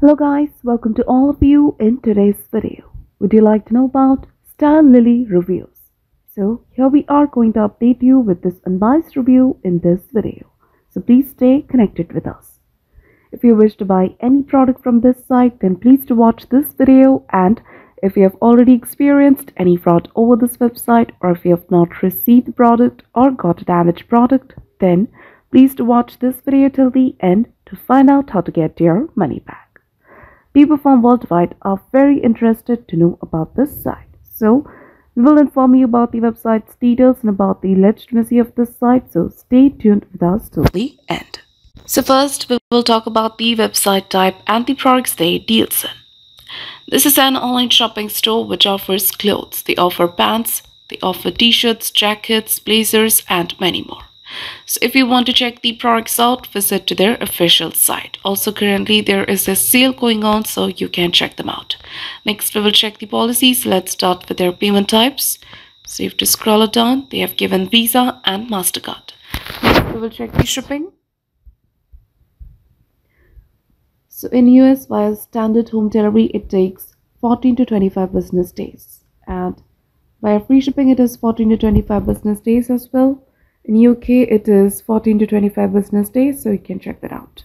Hello guys, welcome to all of you in today's video. Would you like to know about Stylelili reviews? So here we are going to update you with this unbiased review in this video. So please stay connected with us. If you wish to buy any product from this site then please to watch this video and if you have already experienced any fraud over this website or if you have not received the product or got a damaged product then please to watch this video till the end to find out how to get your money back. People from worldwide are very interested to know about this site. So we will inform you about the website's details and about the legitimacy of this site. So stay tuned with us till the end. So first we will talk about the website type and the products they deals in. This is an online shopping store which offers clothes. They offer pants, they offer t-shirts, jackets, blazers and many more. So if you want to check the products out, visit to their official site. Also currently there is a sale going on so you can check them out. Next we will check the policies. Let's start with their payment types. So have to scroll it down. They have given Visa and MasterCard. Next we will check the shipping. So in US via standard home delivery it takes 14 to 25 business days and via free shipping it is 14 to 25 business days as well in UK, it is 14 to 25 business days, so you can check that out.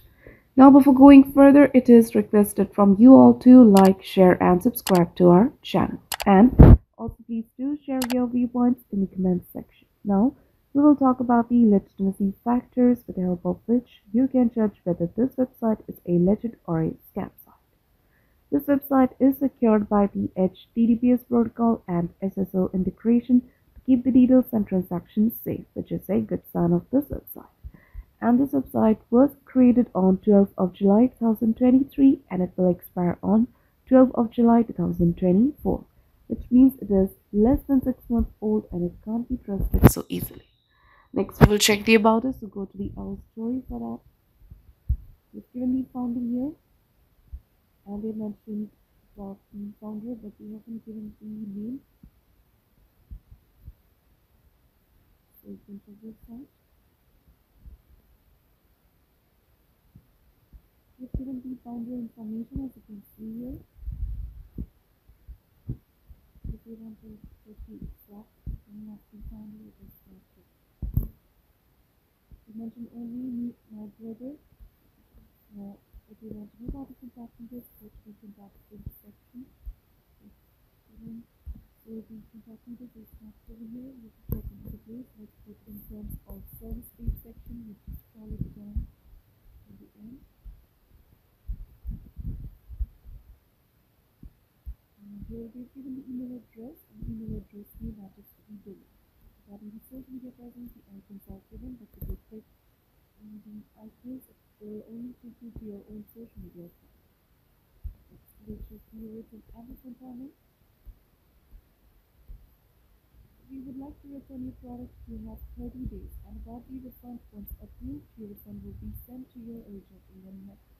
Now, before going further, it is requested from you all to like, share, and subscribe to our channel. And also, please do share your viewpoints in the comments section. Now, we will talk about the legitimacy factors with the help of which you can judge whether this website is a legit or a scam site. This website is secured by the HTTPS protocol and SSL integration keep the details and transactions safe, which is a good sign of this website. And this website was created on 12th of July 2023 and it will expire on 12th of July 2024, which means it is less than 6 months old and it can't be trusted so easily. Next, we will check the about us. So go to the our story for that. We've given the founding here and they mentioned the founder, but we haven't given the name open to this. We've given the information as you can see here. If you want to get the exact name of the founder, it is. You mentioned only me, my brother. Now, if you want to know about the contact details, go to the contact details section. So the contact details is not over here. You can check into the place. Let's put in of service page section. You just the end. And here we've given the email address and email address matches to the domain. Regarding the social media presence, the icons are given, but if you click on the icons, it will only take you to your own social media account. Next, we'll check the written Amazon panel. To return your product, you have 30 days, and about the refund, once approved, your refund will be sent to your original payment method.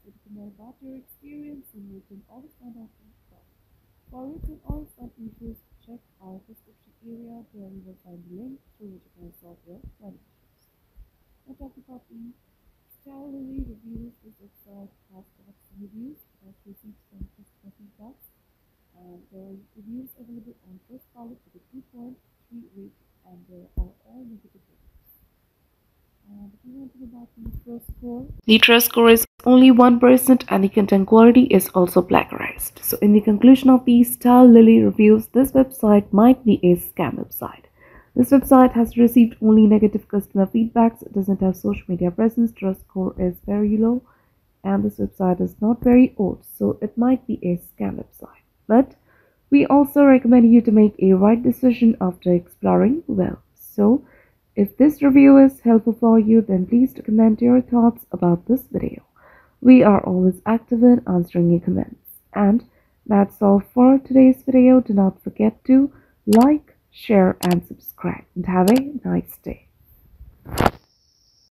So to know about your experience in return or refund of your product. For return or refund issues, check our description area where you will find the link through which you can resolve your money issues. Now talk about the Stylelili reviews. This website has got some reviews, has received some customer feedback are reviews available on Trustpilot with a 2.3 rating and there are all negative uh, the score, the trust score is only 1% and the content quality is also plagiarized. So in the conclusion of these Stylelili reviews, this website might be a scam website. This website has received only negative customer feedbacks, it doesn't have social media presence, trust score is very low, and this website is not very old, so it might be a scam website. But we also recommend you to make a right decision after exploring well. So, if this review is helpful for you, then please comment your thoughts about this video. We are always active in answering your comments. And that's all for today's video. Do not forget to like, share, and subscribe. And have a nice day.